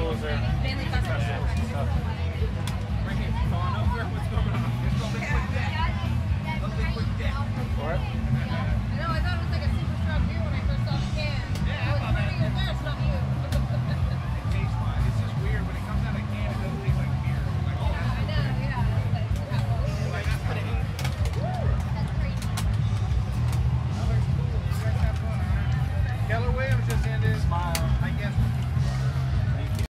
festivals or stuff. Right here.